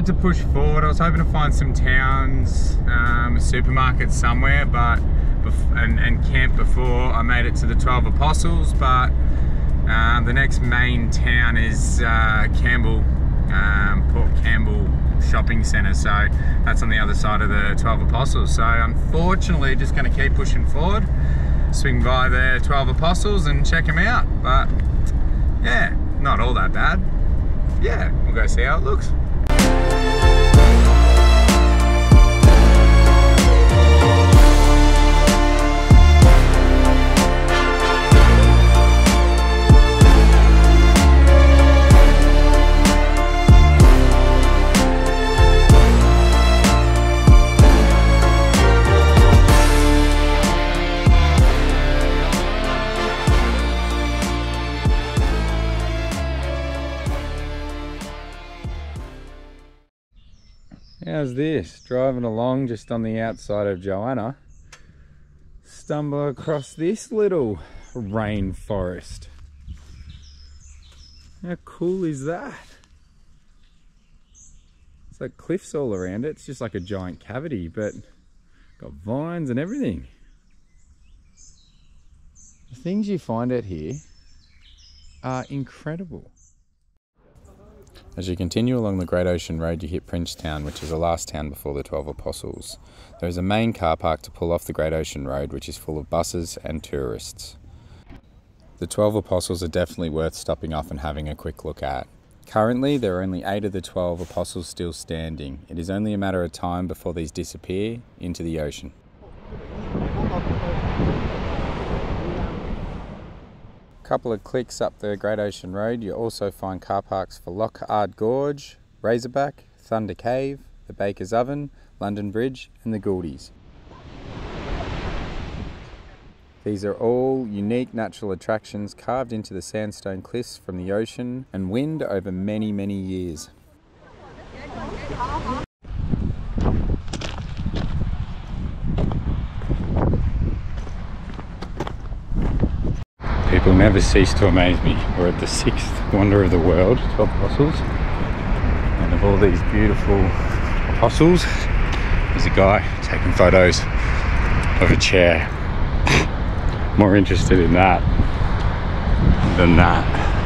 had to push forward. I was hoping to find some towns, um, a supermarket somewhere, but and, and camp before I made it to the 12 Apostles, but uh, the next main town is uh, Campbell, um, Port Campbell shopping centre. So that's on the other side of the 12 Apostles. So unfortunately, just going to keep pushing forward, swing by the 12 Apostles and check them out. But yeah, not all that bad. Yeah, we'll go see how it looks. How's this? Driving along just on the outside of Johanna, stumble across this little rainforest. How cool is that? It's like cliffs all around it. It's just like a giant cavity, but got vines and everything. The things you find out here are incredible. As you continue along the Great Ocean Road, you hit Princetown, which is the last town before the Twelve Apostles. There is a main car park to pull off the Great Ocean Road, which is full of buses and tourists. The Twelve Apostles are definitely worth stopping off and having a quick look at. Currently, there are only eight of the Twelve Apostles still standing. It is only a matter of time before these disappear into the ocean. Couple of clicks up the Great Ocean Road, you also find car parks for Loch Ard Gorge, Razorback, Thunder Cave, the Baker's Oven, London Bridge, and the Gouldies. These are all unique natural attractions carved into the sandstone cliffs from the ocean and wind over many, many years. People never cease to amaze me. We're at the sixth wonder of the world, 12 apostles. And of all these beautiful apostles, there's a guy taking photos of a chair. More interested in that than that.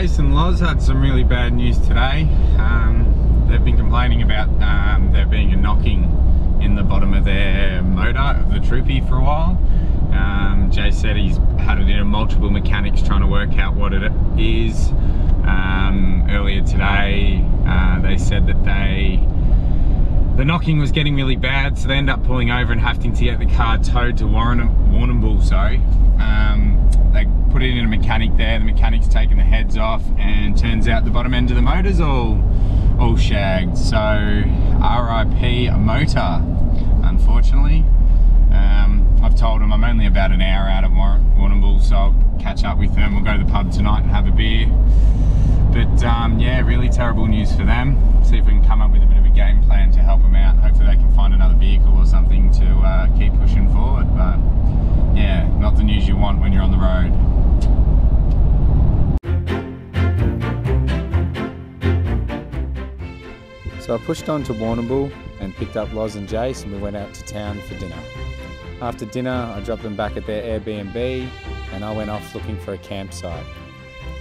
Jason Loz had some really bad news today. Um, they've been complaining about um, there being a knocking in the bottom of their motor of the Troopy for a while. Um, Jay said he's had it in multiple mechanics trying to work out what it is. Um, earlier today, uh, they said that they the knocking was getting really bad, so they end up pulling over and having to get the car towed to Warren, Warrnambool, sorry. Um, put it in a mechanic there, the mechanic's taken the heads off, and turns out the bottom end of the motor's all, all shagged. So, RIP a motor, unfortunately. Um, I've told them I'm only about an hour out of Warrnambool, so I'll catch up with them. We'll go to the pub tonight and have a beer. But um, yeah, really terrible news for them. See if we can come up with a bit of a game plan to help them out. Hopefully they can find another vehicle or something to uh, keep pushing forward. But yeah, not the news you want when you're on the road. So I pushed on to Warrnambool and picked up Loz and Jase and we went out to town for dinner. After dinner, I dropped them back at their Airbnb and I went off looking for a campsite.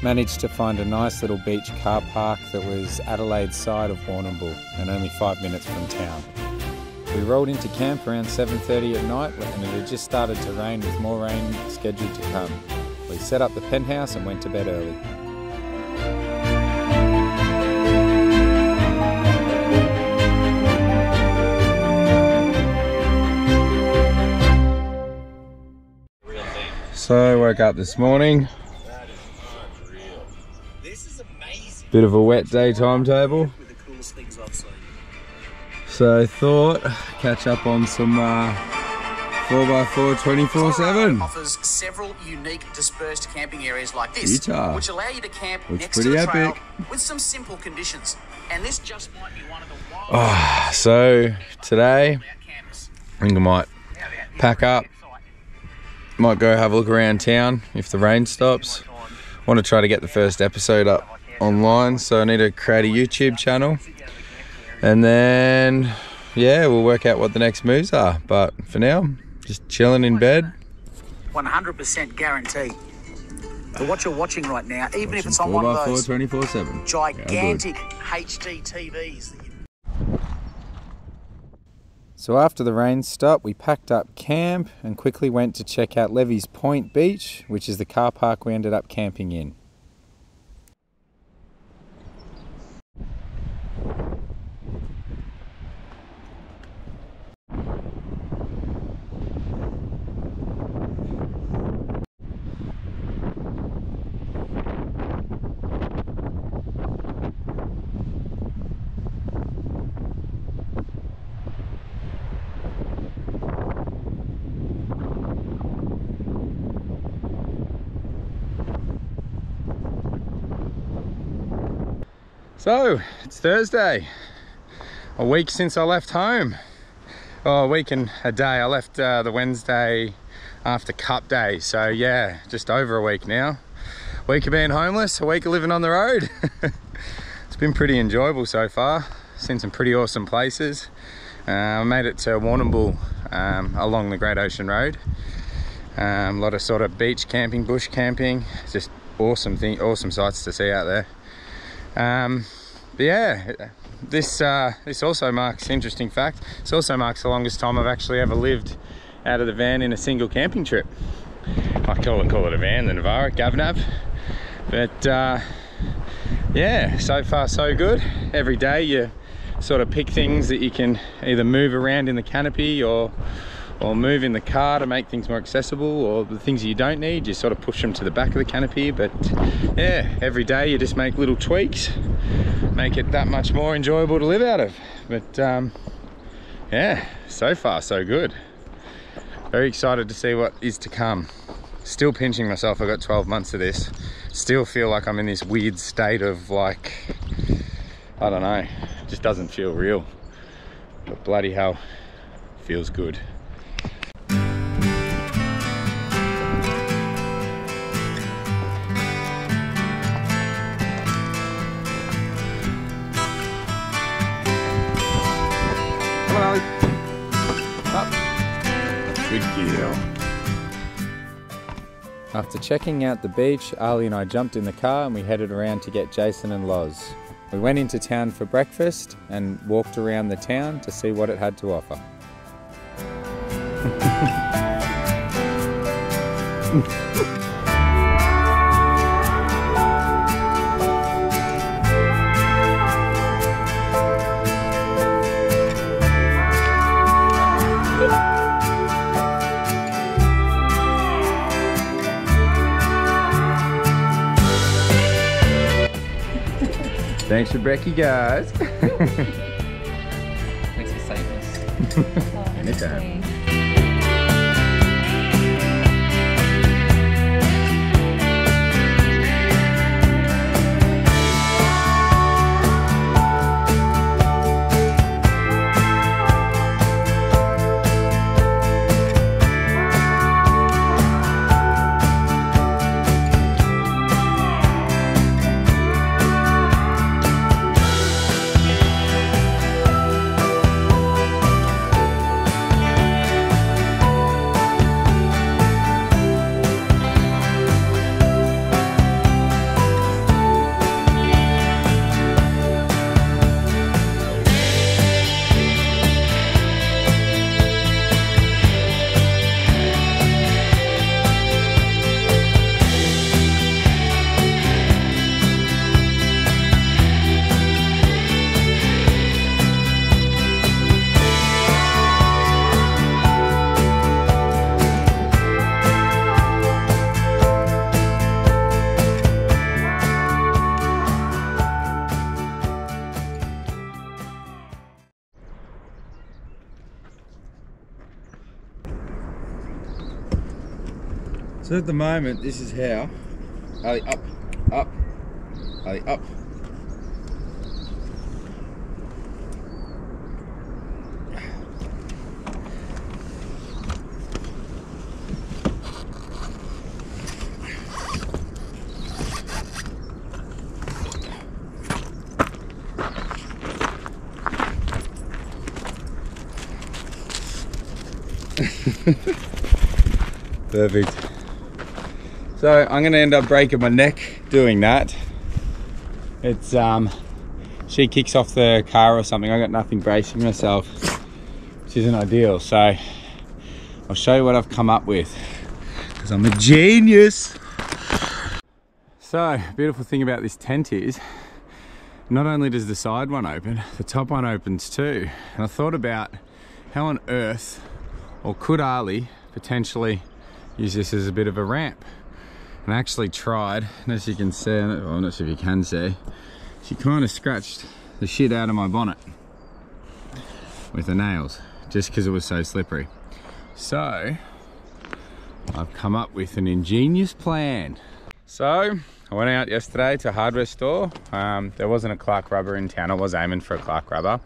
Managed to find a nice little beach car park that was Adelaide's side of Warrnambool and only five minutes from town. We rolled into camp around 7.30 at night and it had just started to rain with more rain scheduled to come. We set up the penthouse and went to bed early. So I woke up this morning, Bit of a wet day timetable. So I thought catch up on some uh, 4x4 24-7. offers several unique dispersed camping areas like this, Utah. which allow you to camp Looks next to the trail epic. with some simple conditions. And this just might be one of the wild Ah, so today. I think I might pack up, might go have a look around town if the rain stops. Want to try to get the first episode up online, so I need to create a YouTube channel, and then yeah, we'll work out what the next moves are. But for now, just chilling in bed. 100% guarantee that what you're watching right now, even if it's on one of those 24/7. gigantic HD TVs that you So after the rain stopped, we packed up camp and quickly went to check out Levy's Point Beach, which is the car park we ended up camping in. So, it's Thursday. A week since I left home. Oh, a week and a day. I left uh, the Wednesday after Cup Day. So, yeah, just over a week now. Week of being homeless, a week of living on the road. it's been pretty enjoyable so far. Seen some pretty awesome places. Uh, I made it to Warrnambool um, along the Great Ocean Road. Um, a lot of sort of beach camping, bush camping. Just awesome thing, awesome sights to see out there. Um, but yeah, this uh, this also marks interesting fact. This also marks the longest time I've actually ever lived out of the van in a single camping trip. I call it call it a van, the Navara Gavnav. But uh, yeah, so far so good. Every day you sort of pick things that you can either move around in the canopy or or move in the car to make things more accessible or the things you don't need you sort of push them to the back of the canopy. But yeah every day you just make little tweaks make it that much more enjoyable to live out of. But um, yeah so far so good. Very excited to see what is to come. Still pinching myself. I got 12 months of this. Still feel like i'm in this weird state of like i don't know. Just doesn't feel real. But bloody hell feels good After checking out the beach, Arlie and I jumped in the car and we headed around to get Jason and Loz. We went into town for breakfast and walked around the town to see what it had to offer. Thanks for brekkie, guys. Thanks for saving us. Anytime. So at the moment, this is how. Arlie, up, up, Arlie, up. Perfect. So I'm gonna end up breaking my neck doing that. It's um, she kicks off the car or something. I got nothing bracing myself, which isn't ideal. So I'll show you what I've come up with because I'm a genius. So beautiful thing about this tent is not only does the side one open, the top one opens too. And I thought about how on earth, or could Arlie potentially use this as a bit of a ramp? And I actually tried, and as you can see, well, I'm not sure if you can see, she kind of scratched the shit out of my bonnet with the nails, just because it was so slippery. So, I've come up with an ingenious plan. So, I went out yesterday to a hardware store. Um, there wasn't a Clark rubber in town. I was aiming for a Clark rubber.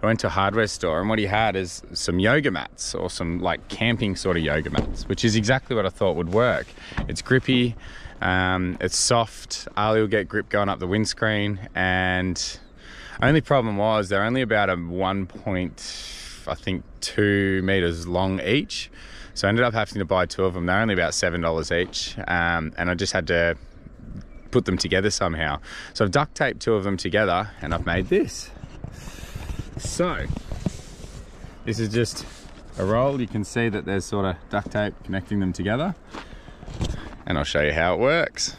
I went to a hardware store and what he had is some yoga mats or some like camping sort of yoga mats, which is exactly what I thought would work. It's grippy, um, it's soft. Arlie will get grip going up the windscreen and only problem was they're only about a one point, I think two meters long each. So I ended up having to buy two of them. They're only about seven dollars each, um, and I just had to put them together somehow. So I've duct taped two of them together, and I've made this. So this is just a roll. You can see that there's sort of duct tape connecting them together, and I'll show you how it works.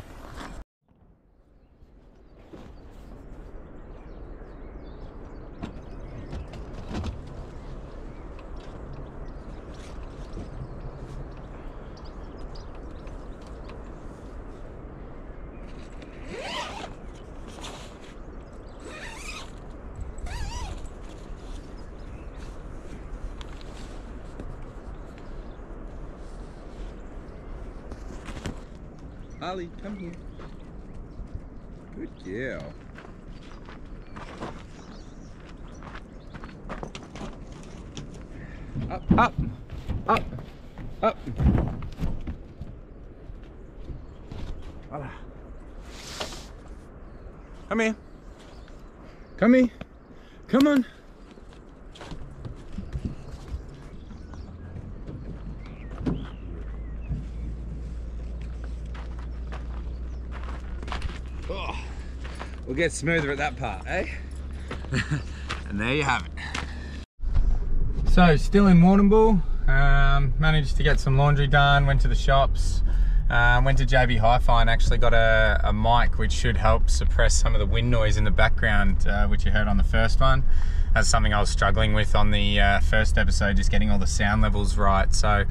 Arlie, come here. Good girl. Up, up, up, up. Come here. Come here. Come on. Oh, we'll get smoother at that part, eh? and there you have it. So, still in Warrnambool. Um, managed to get some laundry done, went to the shops, um, went to JB Hi-Fi and actually got a, a, mic which should help suppress some of the wind noise in the background, uh, which you heard on the first one. That's something I was struggling with on the uh, first episode, just getting all the sound levels right. So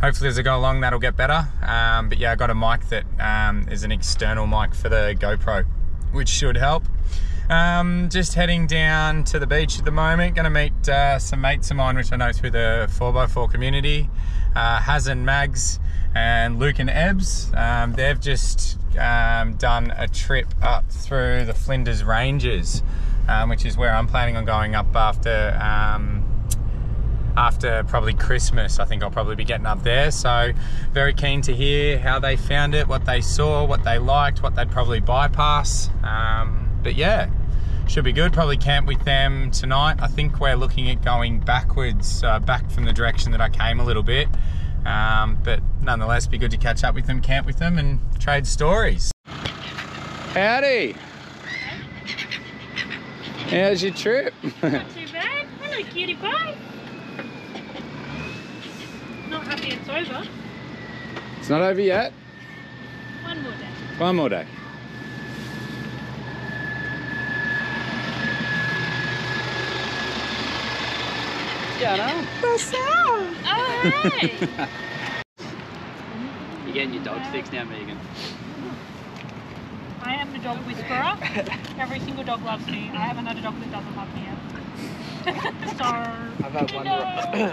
hopefully as I go along, that'll get better. Um, but yeah, I got a mic that um, is an external mic for the GoPro, which should help. Um, just heading down to the beach at the moment. Going to meet uh, some mates of mine, which I know through the 4x4 community. Uh, Haz and Mags and Luke and Ebbs. Um, they've just um, done a trip up through the Flinders Ranges, um, which is where I'm planning on going up after um, after probably Christmas. I think I'll probably be getting up there. So very keen to hear how they found it, what they saw, what they liked, what they'd probably bypass. Um, but yeah, should be good. Probably camp with them tonight. I think we're looking at going backwards, uh, back from the direction that I came a little bit. Um, but nonetheless, be good to catch up with them, camp with them, and trade stories. Howdy. How's your trip? Not too bad. Hello, cutie pie. Not happy it's over. it's not over yet. One more day. One more day. Alright. You're getting your dog fixed now, Megan. I am the dog whisperer. Every single dog loves me. I haven't had a dog that doesn't love me yet. so, I've had one. No.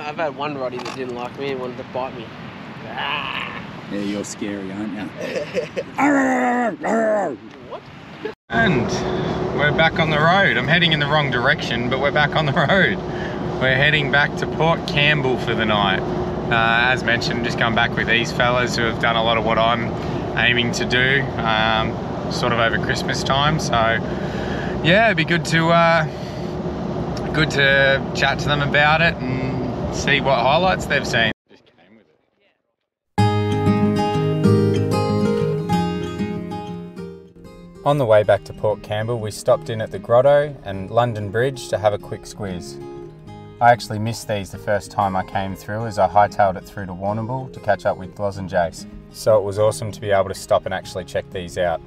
I've had one Roddy that didn't like me and wanted to bite me. Ah. Yeah, you're scary, aren't you? And we're back on the road. I'm heading in the wrong direction, but we're back on the road. We're heading back to Port Campbell for the night. Uh, as mentioned, just come back with these fellas who have done a lot of what I'm aiming to do, um, sort of over Christmas time. So, yeah, it'd be good to uh, good to chat to them about it and see what highlights they've seen. Just came with it. On the way back to Port Campbell, we stopped in at the Grotto and London Bridge to have a quick squeeze. I actually missed these the first time I came through as I hightailed it through to Warrnambool to catch up with Loz and Jase. So it was awesome to be able to stop and actually check these out.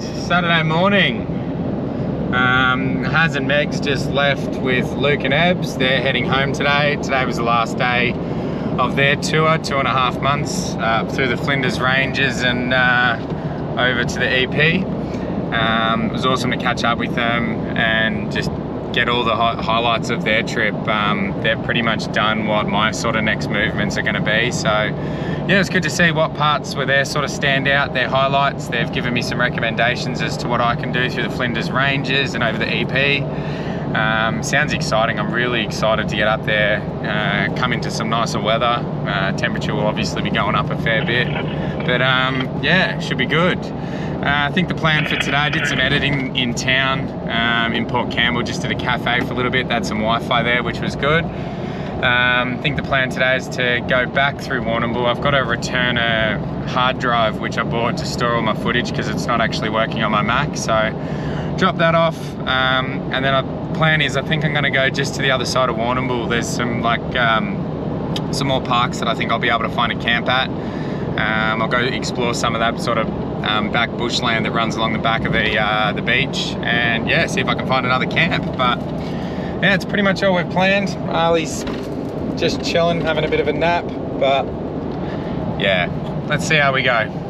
Saturday morning. Um, Haz and Meg's just left with Luke and Ebbs. They're heading home today. Today was the last day of their tour, two and a half months uh, through the Flinders Ranges and uh, over to the EP. Um, it was awesome to catch up with them and just get all the hi- highlights of their trip. Um, they've pretty much done what my sort of next movements are going to be. So, yeah, it's good to see what parts were their sort of standout, their highlights. They've given me some recommendations as to what I can do through the Flinders Ranges and over the EP. Um, sounds exciting. I'm really excited to get up there, uh, come into some nicer weather. Uh, temperature will obviously be going up a fair bit, but um, yeah, should be good. Uh, I think the plan for today, I did some editing in town um, in Port Campbell, just at a cafe for a little bit. They had some Wi-Fi there, which was good. Um, I think the plan today is to go back through Warrnambool. I've got to return a hard drive which I bought to store all my footage because it's not actually working on my Mac. So drop that off, um, and then our plan is I think I'm going to go just to the other side of Warrnambool. There's some like um, some more parks that I think I'll be able to find a camp at. Um, I'll go explore some of that sort of um, back bushland that runs along the back of the uh, the beach, and yeah, see if I can find another camp. But yeah, it's pretty much all we've planned. Arlie's just chilling, having a bit of a nap, but yeah, let's see how we go.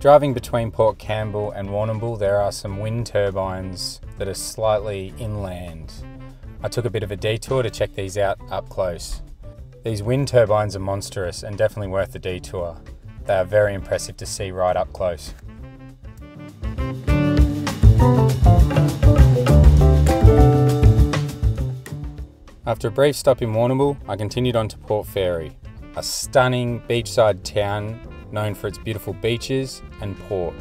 Driving between Port Campbell and Warrnambool, there are some wind turbines that are slightly inland. I took a bit of a detour to check these out up close. These wind turbines are monstrous and definitely worth the detour. They are very impressive to see right up close. After a brief stop in Warrnambool, I continued on to Port Fairy, a stunning beachside town known for its beautiful beaches and port.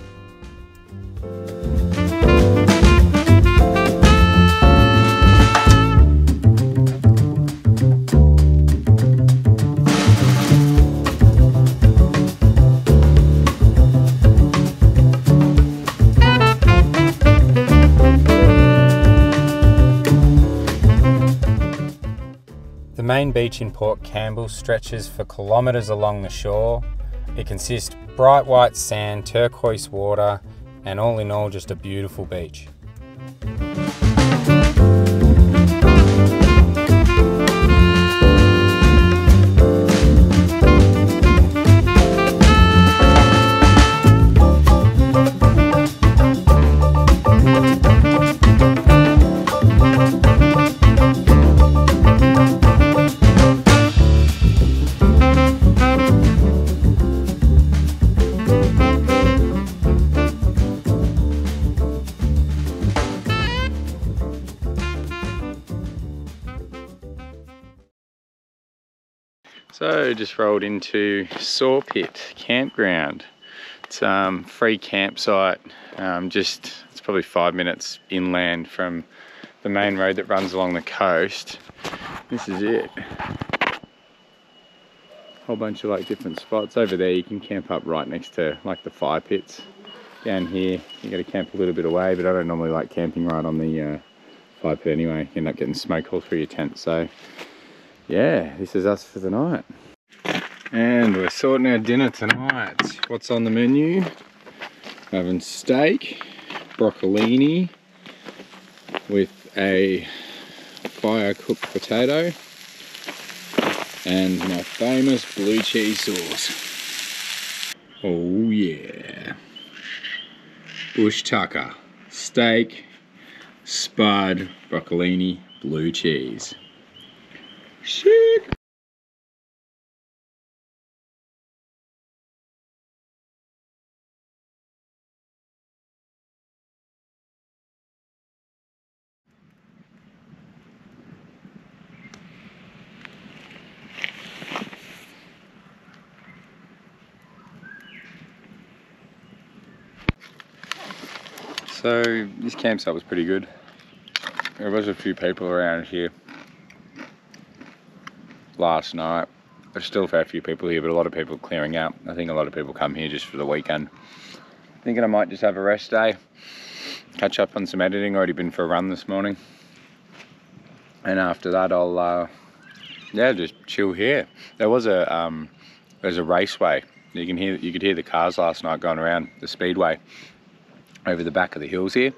The main beach in Port Campbell stretches for kilometres along the shore. It consists bright white sand, turquoise water, and all in all, just a beautiful beach. Just rolled into Sawpit Campground. It's um, free campsite. Um, just it's probably five minutes inland from the main road that runs along the coast. This is it. Whole bunch of like different spots over there. You can camp up right next to like the fire pits. Down here, you got to camp a little bit away, but I don't normally like camping right on the uh, fire pit anyway. You end up getting smoke all through your tent. So yeah, this is us for the night. And we're sorting our dinner tonight. What's on the menu? Having steak, broccolini with a fire cooked potato and my famous blue cheese sauce. Oh yeah. Bush tucker, steak, spud, broccolini, blue cheese. Shit. So this campsite was pretty good. There was a few people around here last night. There's still a fair few people here, but a lot of people clearing out. I think a lot of people come here just for the weekend. Thinking I might just have a rest day, catch up on some editing. Already been for a run this morning, and after that I'll uh, yeah just chill here. There was a um, there's a raceway. You can hear you could hear the cars last night going around the speedway over the back of the hills here.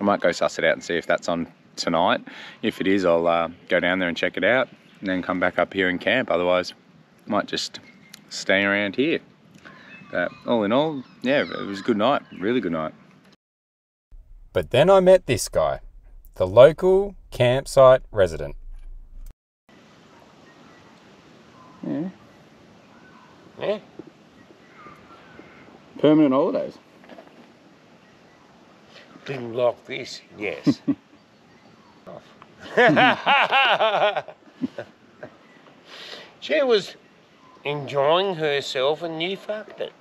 I might go suss it out and see if that's on tonight. If it is, I'll uh, go down there and check it out and then come back up here and camp. Otherwise, I might just stay around here. But all in all, yeah, it was a good night. Really good night. But then I met this guy, the local campsite resident. Yeah. Yeah. Permanent holidays. Thing like this, yes. she was enjoying herself and you fucked it.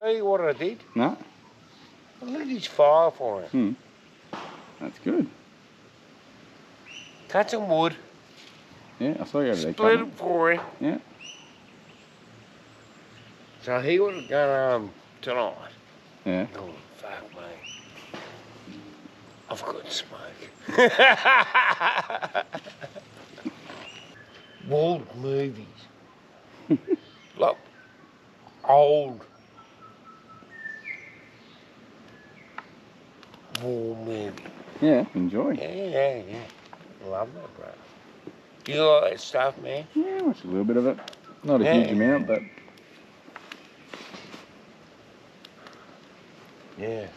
Tell you what I did. No, I lit his fire for him. Hmm. that's good. Cut some wood, Yeah, I saw you over there. split cutting it for him. Yeah. So he would have gone home um, tonight. Yeah. Oh, fuck me. I've got smoke. Old movies. Look, old war movie. Yeah. Enjoy. Yeah, yeah, yeah. Love that, bro. You like that stuff, man? Yeah, watch a little bit of it. Not a Yeah. huge amount, but Yeah.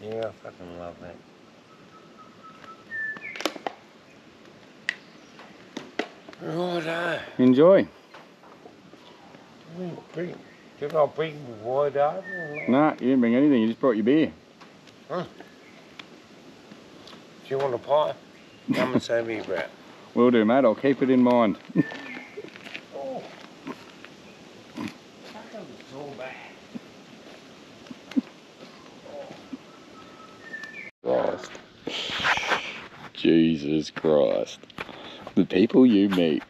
Yeah, I fucking love that. Righto. enjoy. Bring, did I bring wide open? Nah, you didn't bring anything. You just brought your beer. Huh? Do you want a pie? Come and save me, a bro. Will do, mate. I'll keep it in mind. Oh. Christ. Jesus Christ. The people you meet.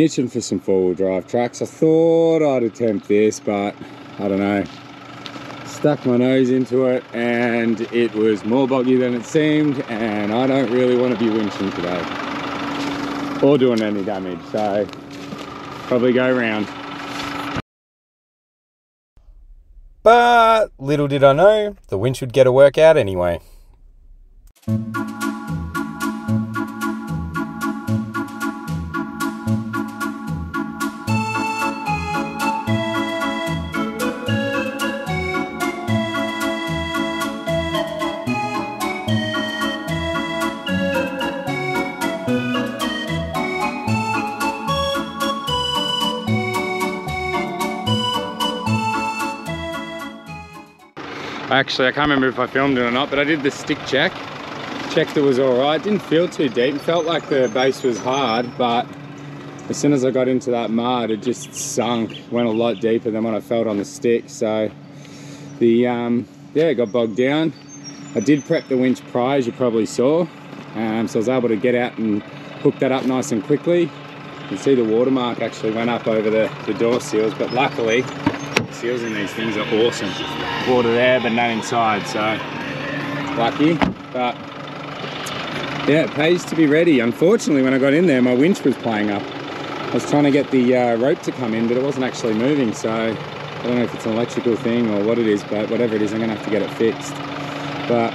Itching for some four-wheel drive tracks. I thought I'd attempt this, but I don't know. Stuck my nose into it and it was more boggy than it seemed and I don't really want to be winching today or doing any damage, so probably go round. But little did I know, the winch would get a workout anyway. Actually, I can't remember if I filmed it or not, but I did the stick check. Checked it was all right. Didn't feel too deep. Felt like the base was hard, but as soon as I got into that mud, it just sunk. Went a lot deeper than what I felt on the stick. So the um, yeah, it got bogged down. I did prep the winch prior, as you probably saw. Um, so I was able to get out and hook that up nice and quickly. You can see the watermark actually went up over the, the door seals, but luckily seals in these things are awesome. Water there, but none inside, so lucky. But yeah, it pays to be ready. Unfortunately, when I got in there, my winch was playing up. I was trying to get the uh, rope to come in, but it wasn't actually moving, so I don't know if it's an electrical thing or what it is, but whatever it is, I'm gonna have to get it fixed. But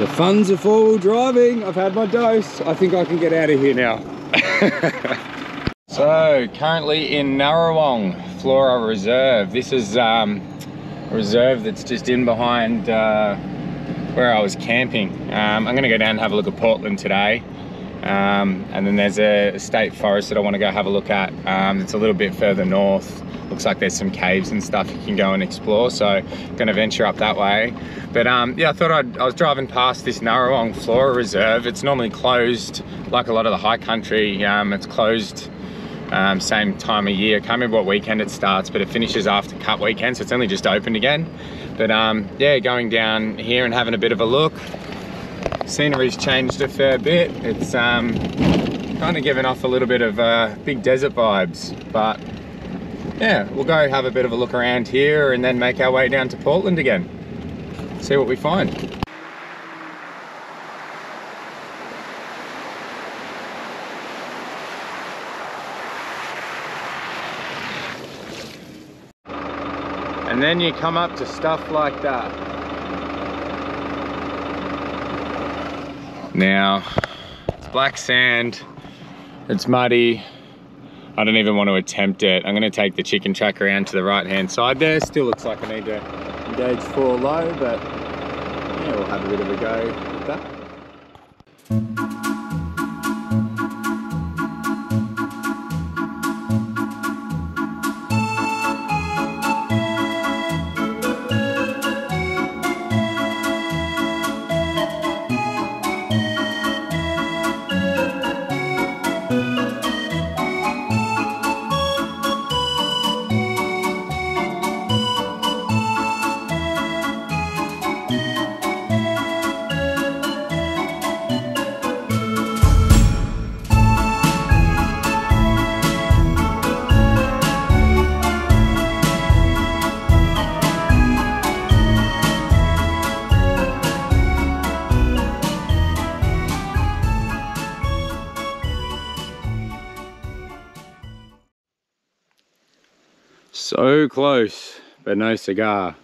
the funds of four-wheel driving, I've had my dose. I think I can get out of here now. so, currently in Narrawong, Flora Reserve. This is um, a reserve that's just in behind uh, where I was camping. Um, I'm gonna go down and have a look at Portland today. Um, and then there's a state forest that I want to go have a look at. Um, it's a little bit further north. Looks like there's some caves and stuff you can go and explore. So going to venture up that way. But um, yeah, I thought I'd, I was driving past this Narrawong Flora Reserve. It's normally closed, like a lot of the high country. Um, it's closed um, same time of year. Can't remember what weekend it starts, but it finishes after Cup weekend, so it's only just opened again. But um, yeah, going down here and having a bit of a look. Scenery's changed a fair bit. It's um, kind of giving off a little bit of uh, big desert vibes, but yeah, we'll go have a bit of a look around here and then make our way down to Portland again. See what we find. And then you come up to stuff like that. Now, it's black sand, it's muddy. I don't even want to attempt it. I'm gonna take the chicken track around to the right hand side there. Still looks like I need to engage four low, but yeah, we'll have a bit of a go with that. So close, but no cigar.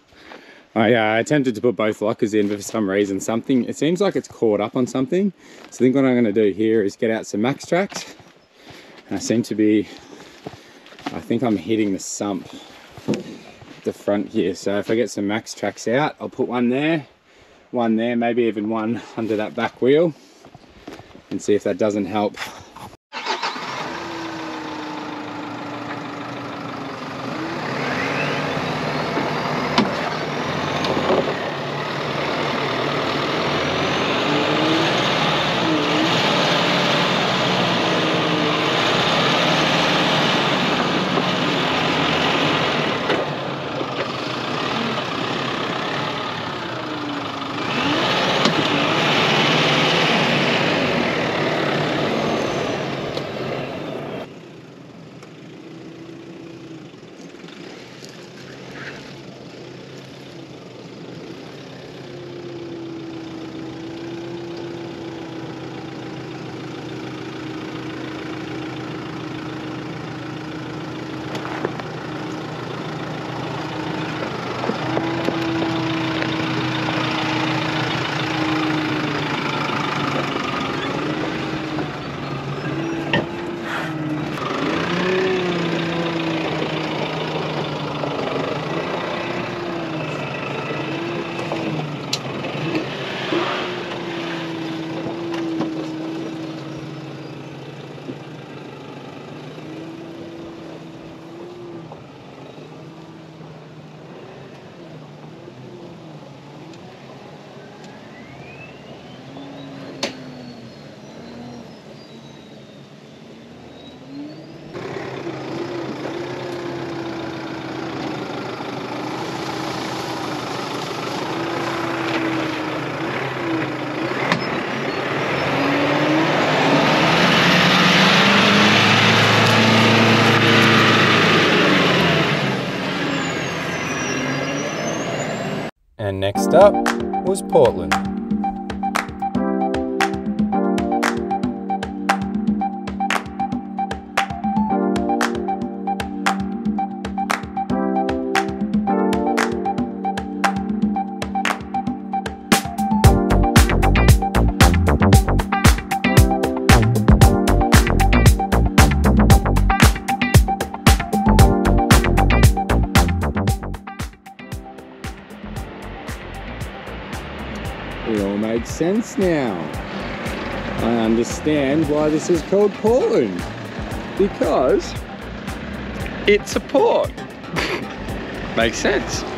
I uh, attempted to put both lockers in, but for some reason something, it seems like it's caught up on something. So I think what I'm gonna do here is get out some Maxtrax. And I seem to be, I think I'm hitting the sump the front here. So if I get some Maxtrax out, I'll put one there, one there, maybe even one under that back wheel and see if that doesn't help up was Portland. Understand why this is called Portland. Because it's a port. makes sense.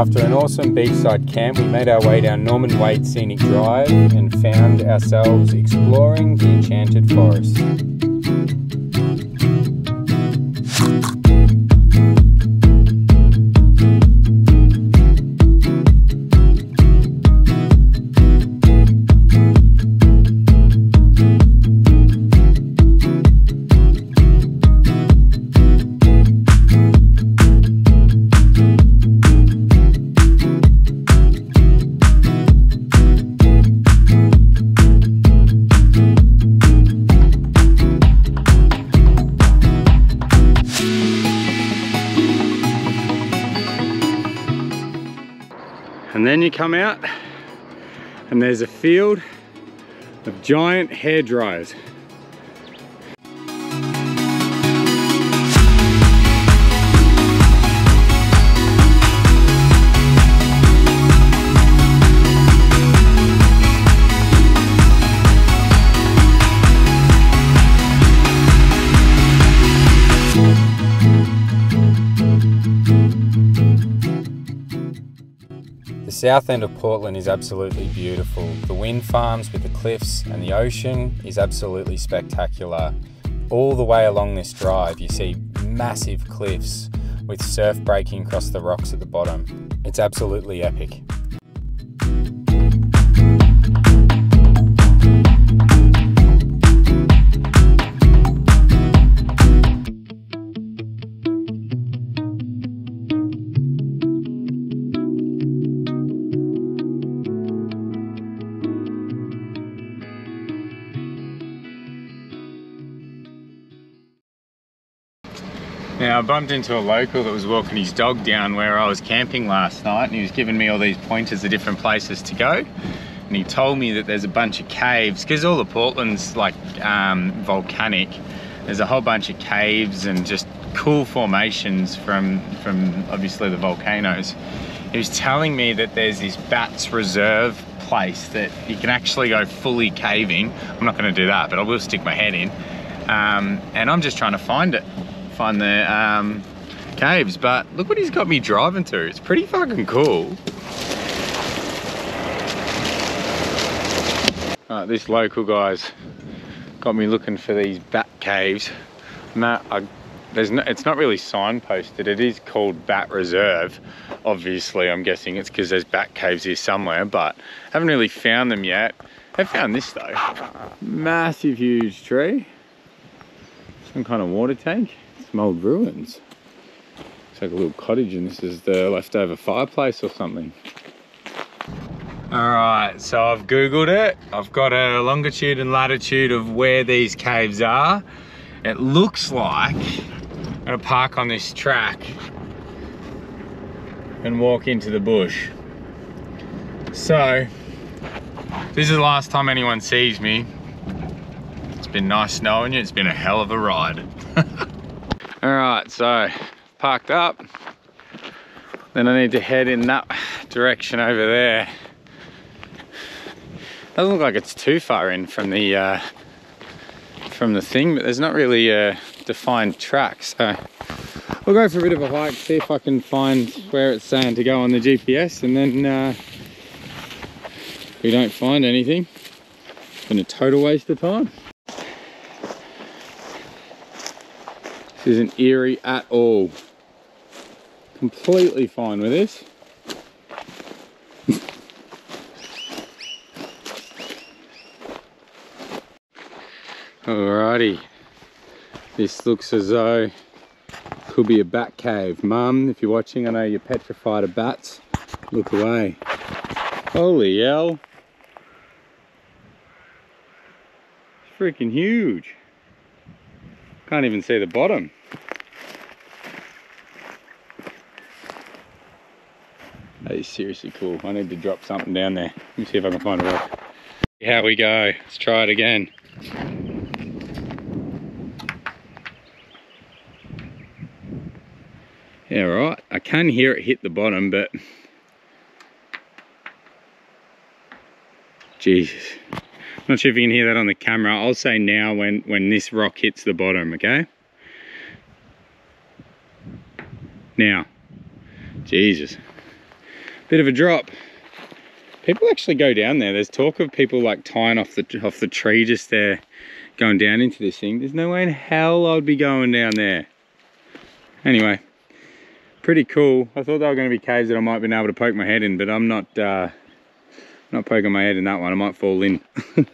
After an awesome beachside camp, we made our way down Norman Waite Scenic Drive and found ourselves exploring the Enchanted Forest. Out and there's a field of giant hair dryers. South end of Portland is absolutely beautiful. The wind farms with the cliffs and the ocean is absolutely spectacular. All the way along this drive, you see massive cliffs with surf breaking across the rocks at the bottom. It's absolutely epic. I bumped into a local that was walking his dog down where I was camping last night, and he was giving me all these pointers of different places to go. And he told me that there's a bunch of caves, because all of Portland's like um, volcanic. There's a whole bunch of caves and just cool formations from, from obviously the volcanoes. He was telling me that there's this Bats Reserve place that you can actually go fully caving. I'm not going to do that, but I will stick my head in. Um, and I'm just trying to find it find the um, caves, but look what he's got me driving to. It's pretty fucking cool. This local guy's got me looking for these bat caves. I, there's no, it's not really signposted. It is called Bat Reserve. Obviously, I'm guessing it's because there's bat caves here somewhere, but haven't really found them yet. I found this though. Massive, huge tree. Some kind of water tank some old ruins. It's like a little cottage and this is the leftover fireplace or something. All right, so I've Googled it. I've got a longitude and latitude of where these caves are. It looks like I'm gonna park on this track and walk into the bush. So, this is the last time anyone sees me. It's been nice knowing you. It's been a hell of a ride. All right, so parked up. Then I need to head in that direction over there. Doesn't look like it's too far in from the uh, from the thing, but there's not really a defined track. So we'll go for a bit of a hike, see if I can find where it's saying to go on the GPS, and then uh, we don't find anything, it's been a total waste of time. This isn't eerie at all. Completely fine with this. Alrighty. This looks as though could be a bat cave. Mum, if you're watching, I know you're petrified of bats. Look away. Holy hell. It's freaking huge. Can't even see the bottom. That is seriously cool. I need to drop something down there. Let me see if I can find a rock. Here we go. Let's try it again. Yeah, right. I can hear it hit the bottom, but Jesus. Not sure if you can hear that on the camera. I'll say now when, when this rock hits the bottom, okay? Now. Jesus. Bit of a drop. People actually go down there. There's talk of people like tying off the off the tree just there, going down into this thing. There's no way in hell I'd be going down there. Anyway, pretty cool. I thought they were going to be caves that I might have been able to poke my head in, but I'm not uh, not poking my head in that one. I might fall in.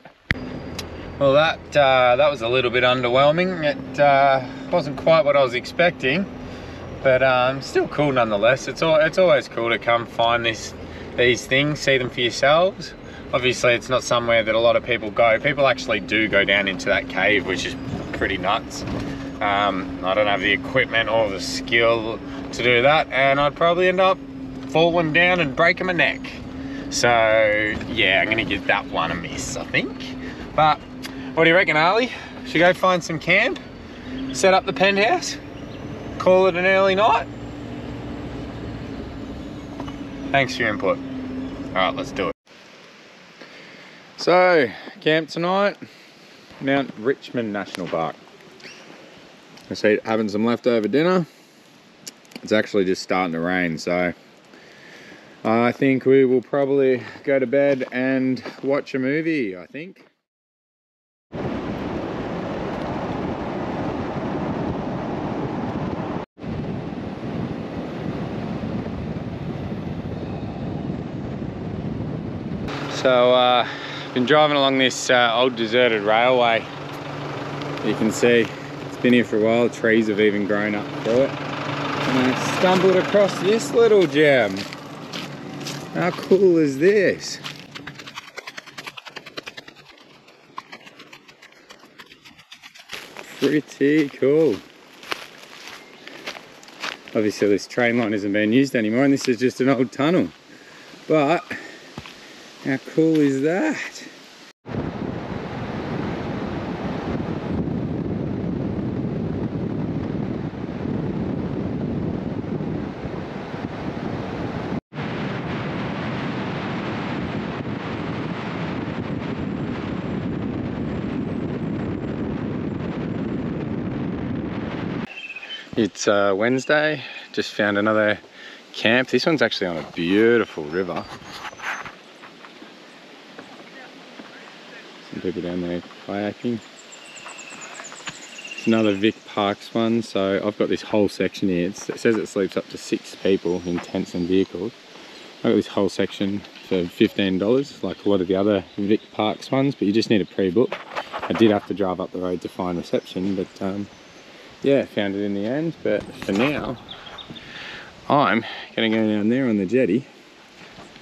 well, that uh, that was a little bit underwhelming. It uh, wasn't quite what I was expecting, but um, still cool nonetheless. It's all it's always cool to come find this these things, see them for yourselves. Obviously, it's not somewhere that a lot of people go. People actually do go down into that cave, which is pretty nuts. Um, I don't have the equipment or the skill to do that, and I'd probably end up falling down and breaking my neck. So yeah, I'm gonna give that one a miss, I think. But what do you reckon, Arlie? Should go find some camp, set up the penthouse, call it an early night? Thanks for your input. All right, let's do it. So, camp tonight, Mount Richmond National Park. I see having some leftover dinner. It's actually just starting to rain, so I think we will probably go to bed and watch a movie, I think. So, uh, been driving along this uh, old deserted railway. You can see it's been here for a while. Trees have even grown up through it. And I stumbled across this little gem. How cool is this? Pretty cool. Obviously this train line isn't being used anymore and this is just an old tunnel. But how cool is that? It's uh, Wednesday, just found another camp. This one's actually on a beautiful river. Some people down there kayaking. It's another Vic Parks one, so I've got this whole section here. It's, it says it sleeps up to six people in tents and vehicles. I've got this whole section for $15, like a lot of the other Vic Parks ones, but you just need a pre-book. I did have to drive up the road to find reception, but um, yeah, found it in the end. But for now, I'm gonna go down there on the jetty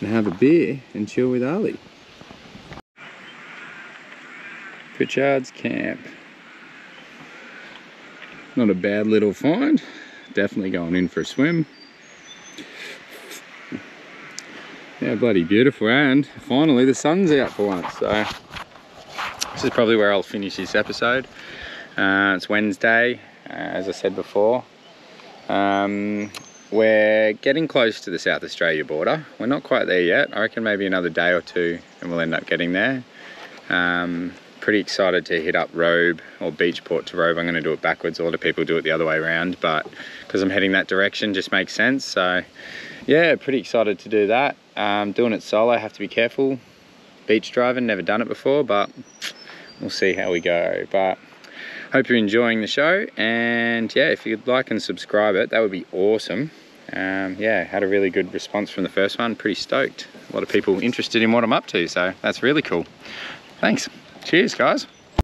and have a beer and chill with Arlie. Pritchard's Camp. Not a bad little find. Definitely going in for a swim. Yeah, bloody beautiful. And finally the sun's out for once. So this is probably where I'll finish this episode. Uh, it's Wednesday, as I said before. Um, we're getting close to the South Australia border. We're not quite there yet. I reckon maybe another day or two and we'll end up getting there. Um, pretty excited to hit up Robe or Beachport to Robe. I'm going to do it backwards. A lot of people do it the other way around, but because I'm heading that direction just makes sense. So yeah, pretty excited to do that. Um, doing it solo, have to be careful. Beach driving, never done it before, but we'll see how we go. But hope you're enjoying the show and yeah if you'd like and subscribe it that would be awesome. Um, yeah had a really good response from the first one. Pretty stoked. A lot of people interested in what i'm up to so that's really cool. Thanks. Cheers guys